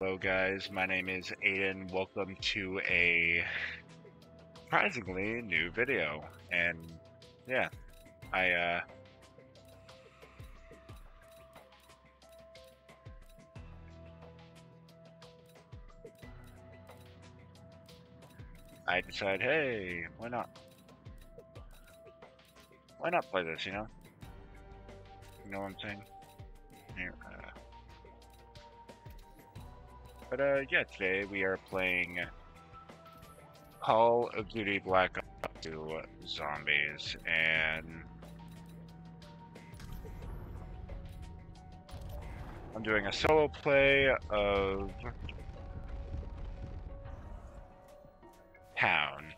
Hello guys, my name is Aiden. Welcome to a surprisingly new video. And yeah, I uh I decide, hey, why not? Why not play this, you know? You know what I'm saying? Here, uh, but uh, yeah, today we are playing Call of Duty Black Ops 2 Zombies, and I'm doing a solo play of Town.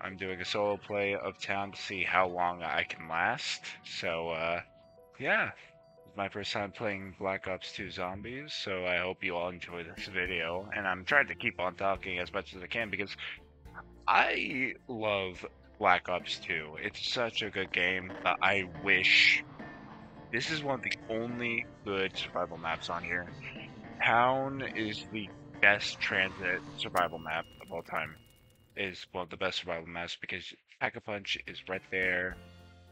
I'm doing a solo play of Town to see how long I can last, so uh, yeah my first time playing Black Ops 2 Zombies, so I hope you all enjoy this video. And I'm trying to keep on talking as much as I can because I love Black Ops 2. It's such a good game I wish this is one of the only good survival maps on here. Town is the best transit survival map of all time. Is one of the best survival maps because Pack a Punch is right there,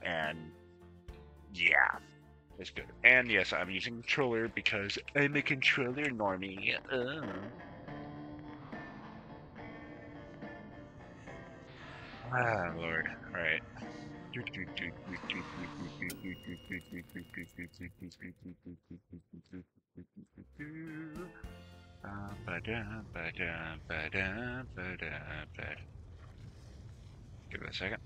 and yeah, it's good. And yes, I'm using controller because I'm a controller normie. Uh. Ah, Lord. Alright. Give it a second.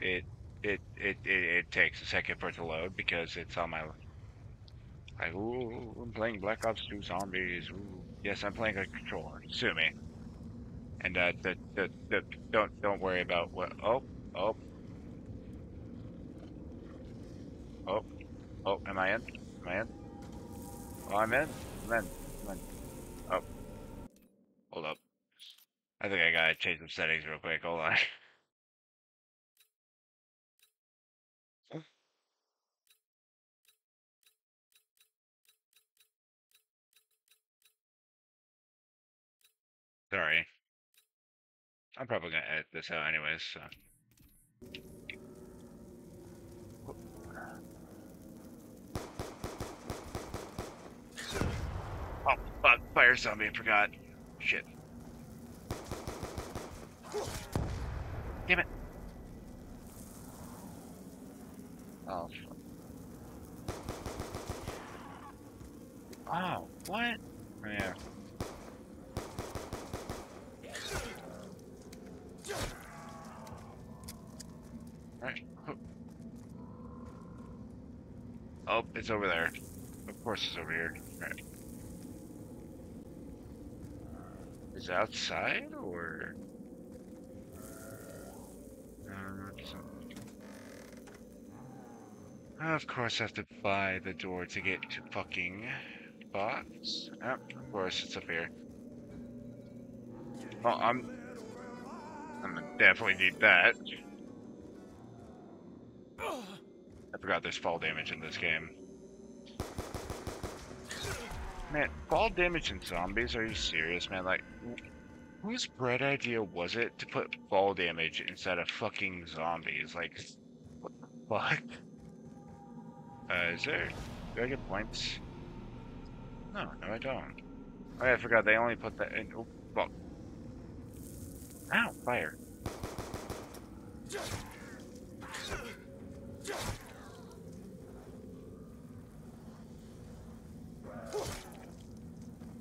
It it, it, it, it takes a second for it to load because it's on my ooh I'm playing Black Ops 2 Zombies. Ooh. Yes, I'm playing a controller. Sue me. And uh, the, the, the, don't don't worry about what. Oh, oh, oh, oh. Am I in? Am I in? Oh, I'm in. I'm in. I'm in. Oh, hold up. I think I gotta change some settings real quick. Hold on. Sorry. I'm probably gonna edit this out anyways, so. Oh, fuck, fire zombie, I forgot. Shit. Damn it. Oh, fuck. Oh, what? Oh, yeah. Right. Oh, it's over there. Of course it's over here. Right. Is it outside or? Uh, of course I have to buy the door to get to fucking box. Oh, ah, of course it's up here. Oh, I'm... I'm gonna definitely need that. I forgot there's fall damage in this game. Man, fall damage in zombies? Are you serious, man? Like, whose bright idea was it to put fall damage instead of fucking zombies? Like, what the fuck? Uh, is there... Do I get points? No, no I don't. Oh yeah, I forgot, they only put that in... Oh, fuck. Ow, fire.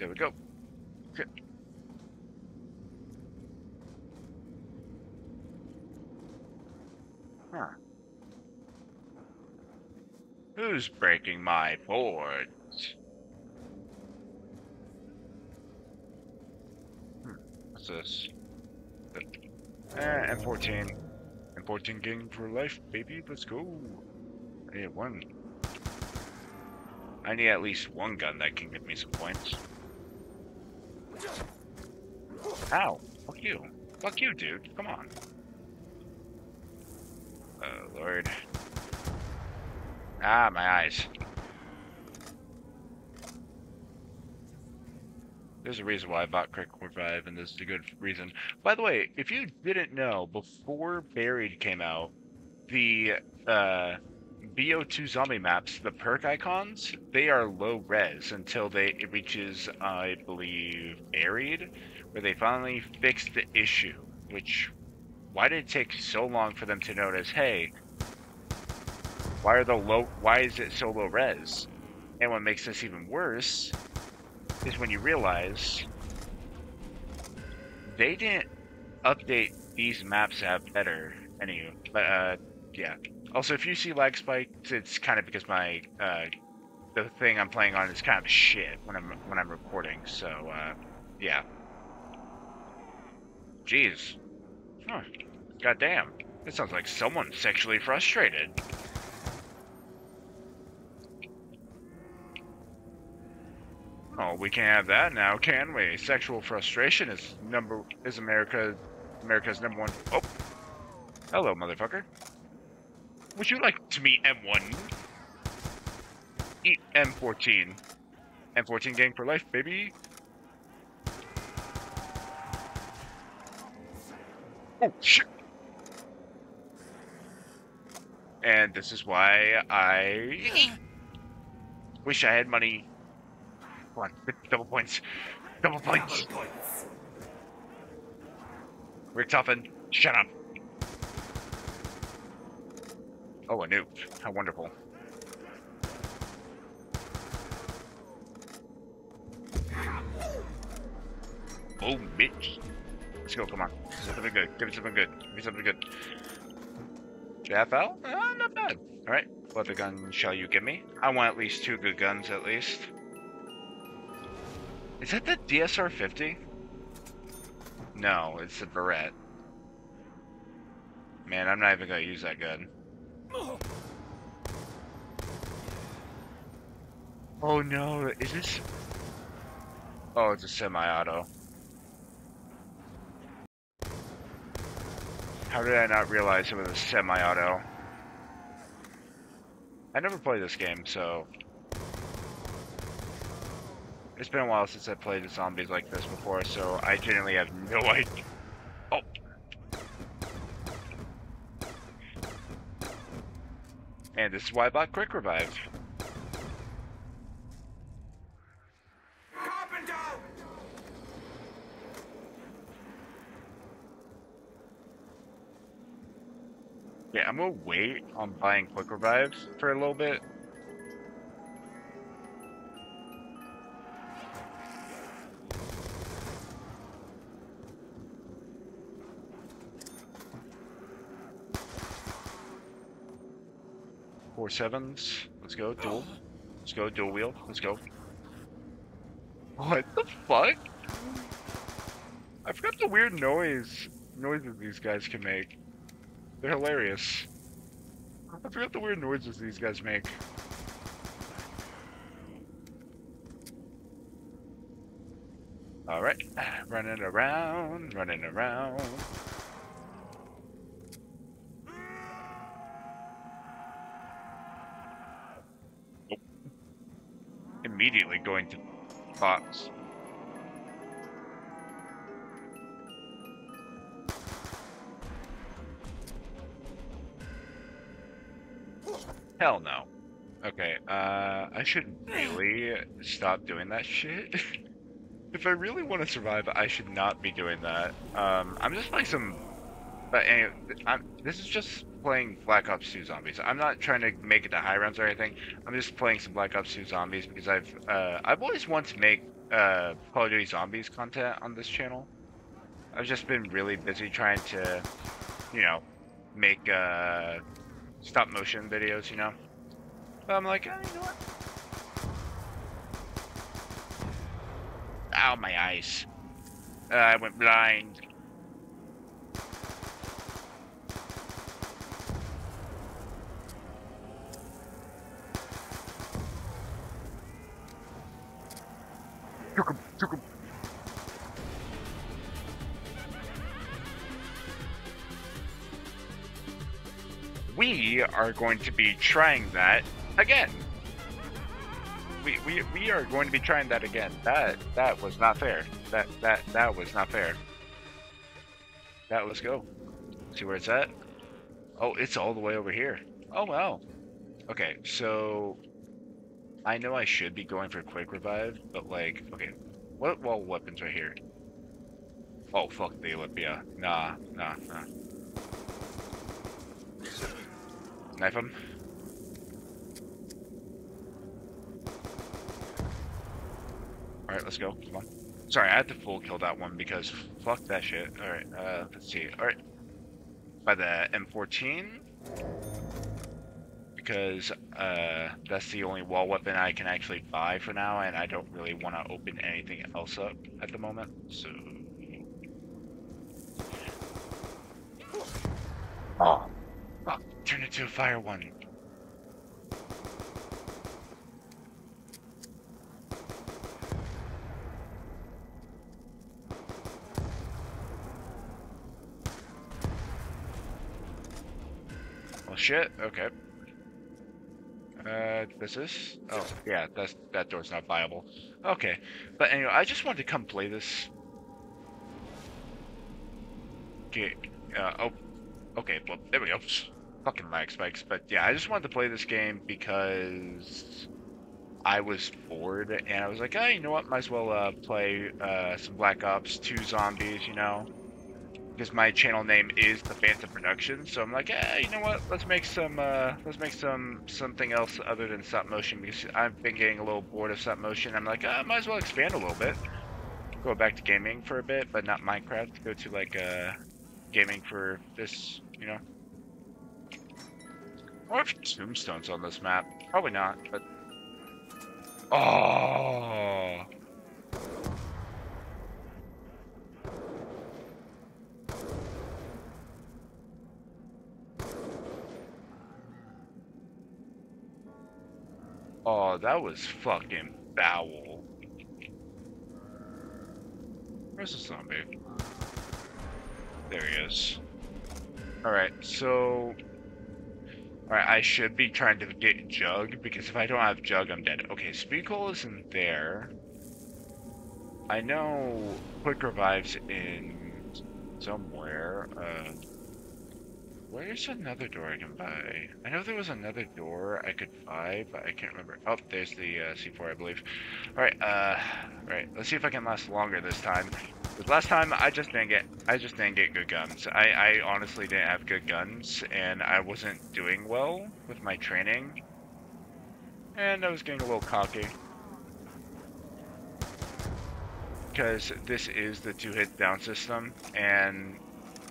There we go. Okay. Huh. Who's breaking my boards? Hmm. What's this? Eh, M14. M14 gang for life, baby. Let's go. I need one. I need at least one gun that can give me some points. How? Fuck you. Fuck you, dude. Come on. Oh, Lord. Ah, my eyes. There's a reason why I bought Quick Revive, and this is a good reason. By the way, if you didn't know, before Buried came out, the uh, BO2 zombie maps, the perk icons, they are low res until they it reaches, I believe, Buried where they finally fixed the issue. Which, why did it take so long for them to notice? Hey, why are the low? Why is it so low res? And what makes this even worse is when you realize they didn't update these maps out better. Anywho, but uh, yeah. Also, if you see lag spikes, it's kind of because my uh, the thing I'm playing on is kind of shit when I'm when I'm recording. So uh, yeah. Jeez. Huh. Goddamn. It sounds like someone sexually frustrated. Oh, we can't have that now, can we? Sexual frustration is number is America America's number one. Oh, hello, motherfucker. Would you like to meet M1? Eat M14. M14 gang for life, baby. Oh shit! And this is why I wish I had money Come on, double points. Double points. Double points. Richtofen, shut up. Oh, a noob. How wonderful. Oh, bitch. Let's go, come on. Something good. Give me something good. Give me something good. JFL? Uh, not bad. Alright, what the gun shall you give me? I want at least two good guns, at least. Is that the DSR 50? No, it's the Barrett. Man, I'm not even gonna use that gun. Oh no, is this... Oh, it's a semi-auto. How did I not realize it was a semi-auto? I never played this game, so it's been a while since I played zombies like this before, so I genuinely have no idea. Oh. And this is why I bought Quick Revive. Yeah, I'm gonna wait on buying Quick Revive for a little bit Four sevens. Let's go. Dual. Let's go. Dual wield. Let's go. What the fuck? I forgot the weird noise noises these guys can make. They're hilarious. I forgot the weird noises these guys make. Alright, running around, running around. immediately going to box. Hell no. Okay, uh, I should really stop doing that shit. if I really want to survive, I should not be doing that. Um, I'm just playing some... But anyway, I'm, this is just playing Black Ops 2 Zombies. I'm not trying to make it to high rounds or anything. I'm just playing some Black Ops 2 Zombies because I've uh, I've always wanted to make uh, Call of Duty Zombies content on this channel. I've just been really busy trying to, you know, make uh, stop motion videos, you know. But I'm like, oh, you know what? Ow, my eyes. Uh, I went blind. Are going to be trying that again. we, we we are going to be trying that again. That that was not fair. That that that was not fair. That let's go. See where it's at. Oh, it's all the way over here. Oh wow. Okay, so I know I should be going for quick revive, but like, okay, what wall weapons right here? Oh fuck the Olympia. Nah, nah, nah. Knife him. Alright, let's go. Come on. Sorry, I had to full kill that one because fuck that shit. Alright, uh, let's see. Alright. By the M14. Because, uh, that's the only wall weapon I can actually buy for now, and I don't really want to open anything else up at the moment, so... Oh. To fire one. Well, shit. Okay. Uh, this is? Oh, yeah, that's, that door's not viable. Okay. But anyway, I just wanted to come play this. Okay. Uh, oh. Okay, well, there we go. Fucking lag spikes. But yeah, I just wanted to play this game because I was bored and I was like, oh, you know what? Might as well uh, play uh, some Black Ops 2 Zombies, you know? because my channel name is the Phantom Production. So I'm like, eh, you know what? Let's make some, uh, let's make some something else other than stop motion because I've been getting a little bored of stop motion. I'm like, I oh, might as well expand a little bit. Go back to gaming for a bit, but not Minecraft. Go to like uh, gaming for this, you know. What if tombstones on this map? Probably not, but. Oh. Oh, that was fucking foul. Where's the zombie? There he is. Alright, so... Alright, I should be trying to get Jug, because if I don't have Jug, I'm dead. Okay, Cola isn't there. I know Quick Revive's in somewhere. Uh, Where's another door I can buy? I know there was another door I could buy, but I can't remember. Oh, there's the uh, C4, I believe. Alright, uh, right. Let's see if I can last longer this time. Last time, I just didn't get, I just didn't get good guns. I, I honestly didn't have good guns, and I wasn't doing well with my training. And I was getting a little cocky. Because this is the two-hit down system, and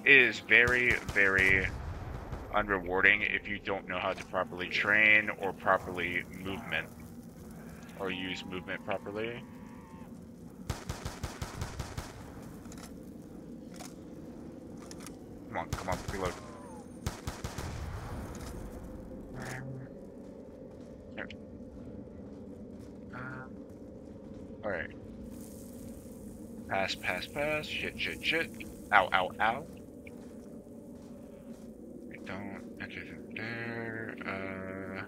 it is very, very unrewarding if you don't know how to properly train or properly movement or use movement properly. Come on, come on, reload. Alright. Pass, pass, pass. Shit, shit, shit. Ow, ow, ow. I don't enter there. Uh.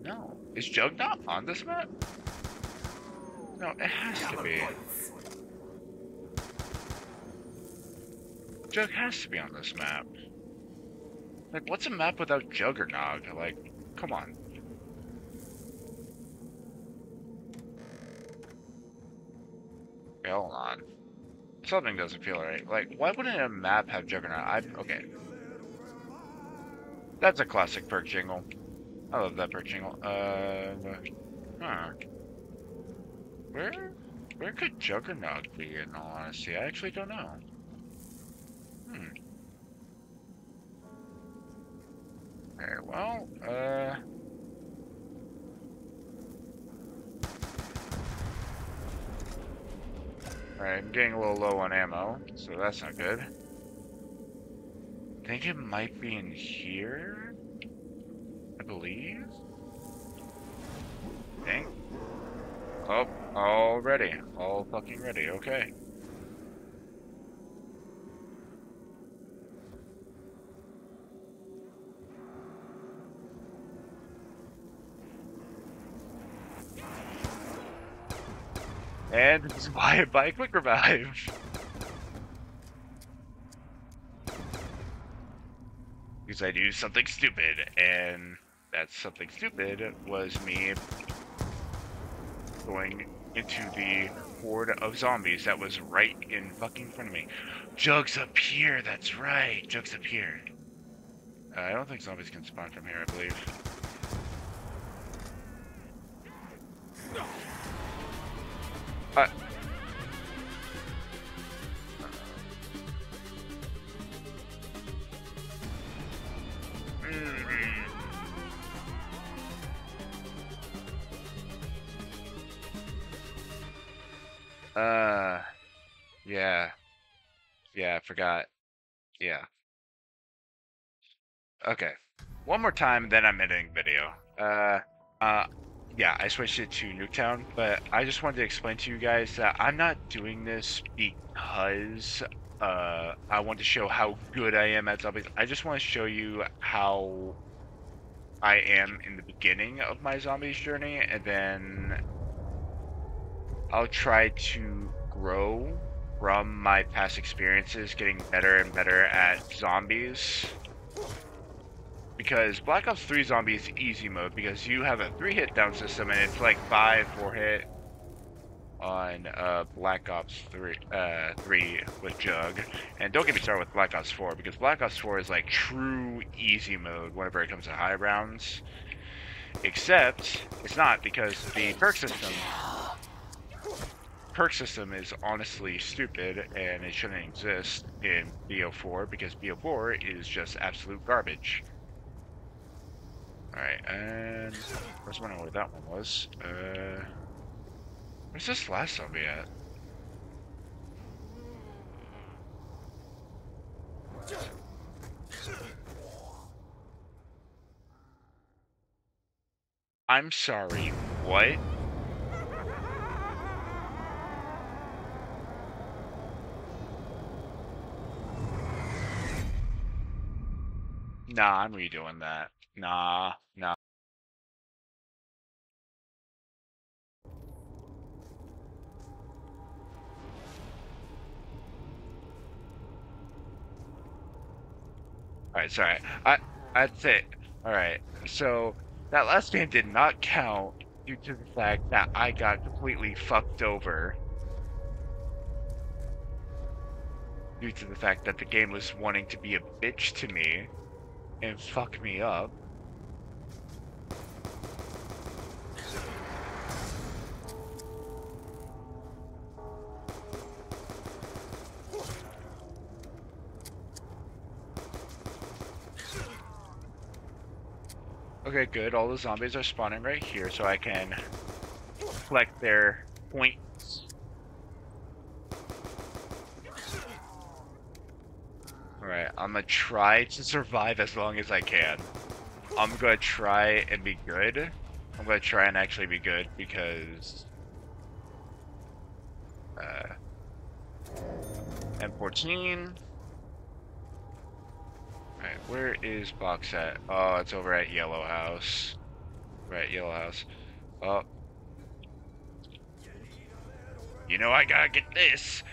No. Is Jug not on this map? No, it has to be. Jug has to be on this map. Like, what's a map without Juggernog? Like, come on. Okay, hold on. Something doesn't feel right. Like, why wouldn't a map have Juggernog? I okay. That's a classic perk jingle. I love that perk jingle. Uh, huh. Where, where could Juggernog be, in all honesty? I actually don't know. Hmm. Very well, uh... Alright, I'm getting a little low on ammo, so that's not good. I think it might be in here? I believe. Dang. Oh, all ready. All fucking ready. Okay. And buy buy a quick revive. because I do something stupid, and that something stupid was me going into the horde of zombies that was right in fucking front of me. Jugs up here, that's right, Jugs up here. Uh, I don't think zombies can spawn from here, I believe. Uh, Uh, yeah. Yeah, I forgot. Yeah. Okay. One more time, then I'm editing video. Uh, uh, yeah, I switched it to Nuketown, but I just wanted to explain to you guys that I'm not doing this because uh, I want to show how good I am at zombies. I just want to show you how I am in the beginning of my zombies journey, and then I'll try to grow from my past experiences, getting better and better at zombies. Because Black Ops 3 Zombies easy mode, because you have a 3 hit down system and it's like 5, 4 hit on uh, Black Ops 3, uh, 3 with Jug. And don't get me started with Black Ops 4, because Black Ops 4 is like true easy mode whenever it comes to high rounds. Except, it's not, because the perk system perk system is honestly stupid and it shouldn't exist in BO4 because BO4 is just absolute garbage. Alright, and I was wondering where that one was. Uh, where's this last zombie at? I'm sorry, what? Nah, I'm redoing that. Nah, nah. Alright, sorry. I that's it. Alright, so that last game did not count due to the fact that I got completely fucked over. Due to the fact that the game was wanting to be a bitch to me and fuck me up. Okay, good. All the zombies are spawning right here, so I can collect their points Alright, I'm gonna try to survive as long as I can. I'm gonna try and be good. I'm gonna try and actually be good because... Uh... M14... Alright, where is Box at? Oh, it's over at Yellow House. Right, Yellow House. Oh. You know I gotta get this!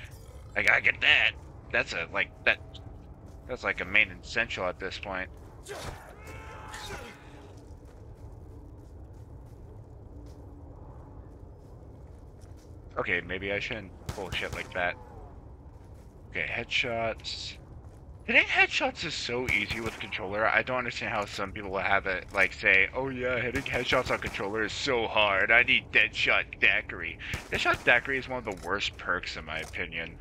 I gotta get that! That's a, like, that that's like a main essential at this point. Okay, maybe I shouldn't bullshit like that. Okay, headshots. Hitting headshots is so easy with controller. I don't understand how some people will have it, like, say, oh yeah, hitting headshots on controller is so hard. I need Deadshot Daiquiri. Deadshot Daiquiri is one of the worst perks, in my opinion.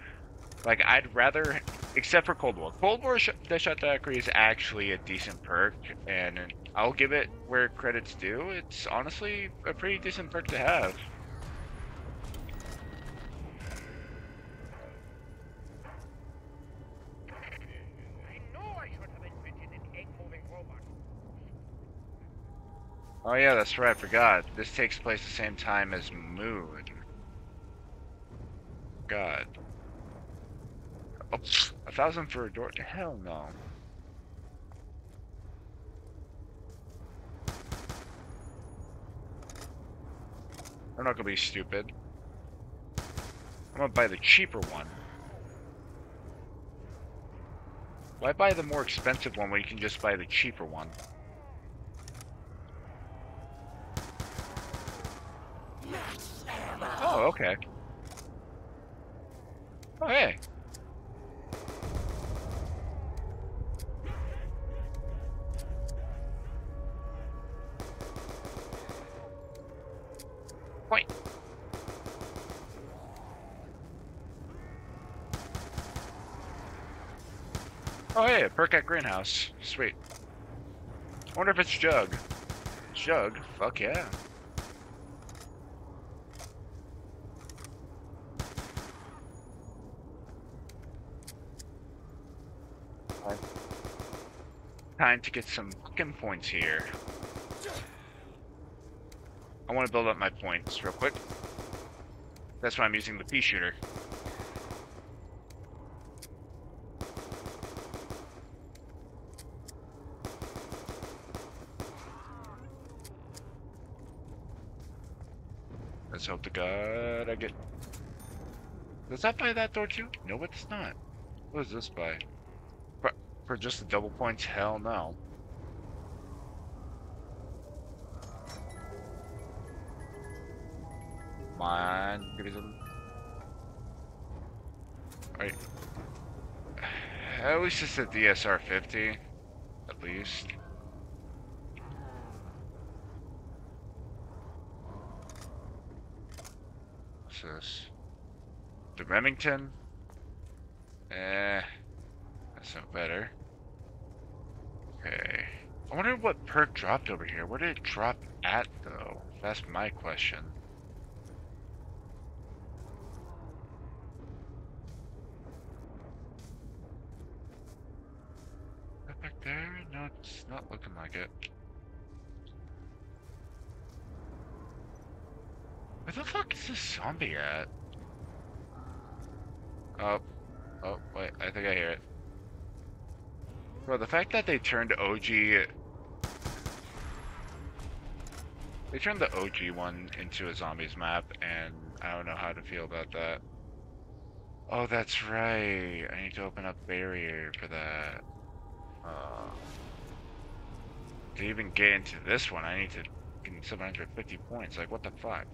Like, I'd rather, except for Cold War. Cold War sh Deadshot Daiquiri is actually a decent perk, and I'll give it where credit's due. It's honestly a pretty decent perk to have. Oh yeah, that's right, I forgot. This takes place the same time as Moon. God. Oh, a thousand for a door? Hell no. I'm not gonna be stupid. I'm gonna buy the cheaper one. Why buy the more expensive one when you can just buy the cheaper one? Oh, okay. Oh, hey. Point. Oh, hey, perk at greenhouse. Sweet. Wonder if it's Jug. Jug? Fuck yeah. To get some fucking points here. I want to build up my points real quick. That's why I'm using the pea shooter. Let's hope to God I get... Does that buy that door too? No, it's not. What is this buy? For, just the double points? Hell no. On, give me some... Alright. At least it's a DSR 50. At least. What's this? The Remington? Eh, that's not better. Wonder what perk dropped over here. Where did it drop at, though? That's my question. That back there? No, it's not looking like it. Where the fuck is this zombie at? Oh. Oh, wait, I think I hear it. Bro, the fact that they turned OG... They turned the OG one into a zombies map, and I don't know how to feel about that. Oh, that's right. I need to open up barrier for that. Uh, to even get into this one, I need to get 750 points. Like, what the fuck?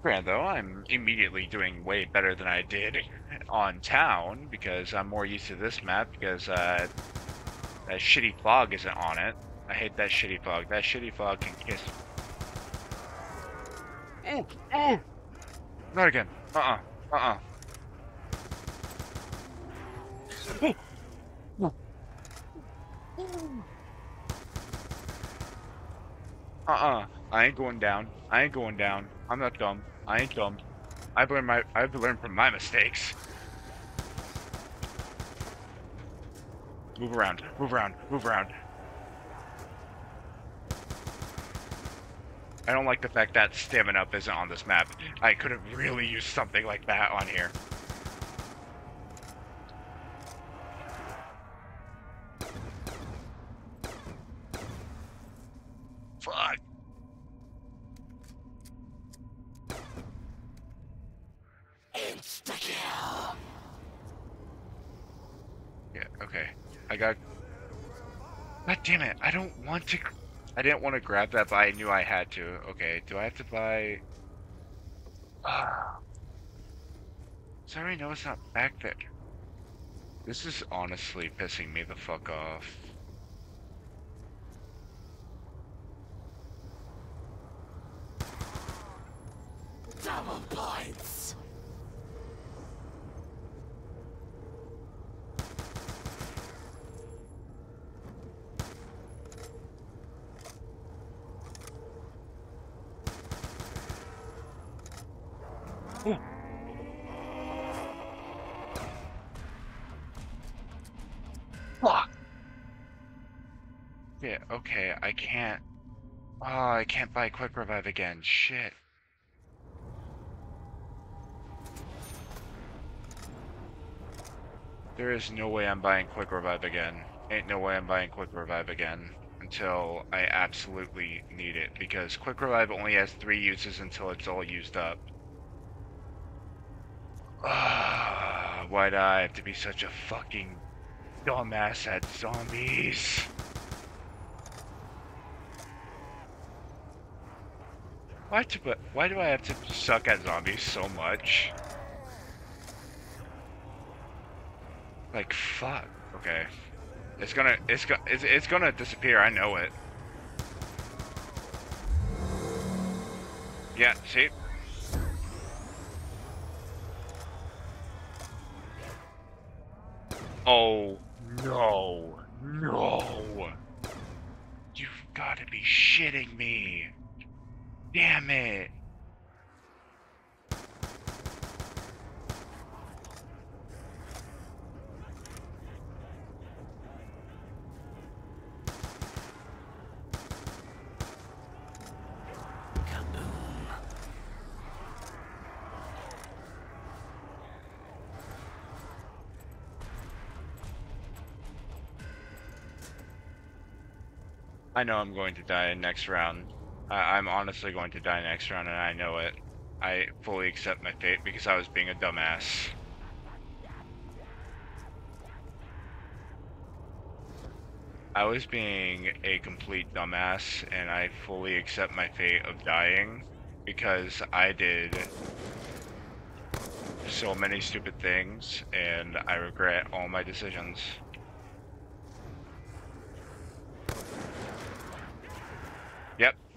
Grant, though, I'm immediately doing way better than I did on town because I'm more used to this map because uh, that shitty fog isn't on it. I hate that shitty fog. That shitty fog can kiss. Oh, oh! Not again. Uh-uh. Uh-uh. Uh-uh. I ain't going down. I ain't going down. I'm not dumb. I ain't dumb. I've learned my I've learned from my mistakes. Move around. Move around. Move around. I don't like the fact that stamina up isn't on this map. I could have really used something like that on here. Fuck. Insta-kill. Yeah, okay. I got... God damn it, I don't want to... I didn't want to grab that, but I knew I had to. Okay, do I have to buy... Ah. Sorry, no, it's not back there. This is honestly pissing me the fuck off. Double points! Oh. Fuck. Yeah, okay, I can't. Oh, I can't buy quick revive again. Shit. There is no way I'm buying quick revive again. Ain't no way I'm buying quick revive again until I absolutely need it because quick revive only has three uses until it's all used up. Uh, why do I have to be such a fucking dumbass at zombies? Why, to, why do I have to suck at zombies so much? Like, fuck. Okay. It's gonna, it's gonna, it's, it's gonna disappear, I know it. Yeah, see? Oh, no. No. You've got to be shitting me. Damn it. I know I'm going to die next round. I am honestly going to die next round and I know it. I fully accept my fate because I was being a dumbass. I was being a complete dumbass and I fully accept my fate of dying because I did so many stupid things and I regret all my decisions.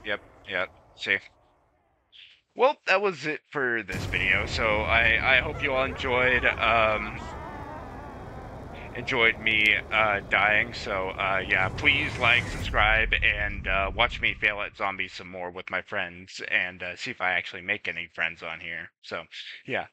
Yep, yep. See. Well, that was it for this video. So I I hope you all enjoyed um enjoyed me uh, dying. So uh, yeah, please like, subscribe, and uh, watch me fail at zombies some more with my friends, and uh, see if I actually make any friends on here. So yeah,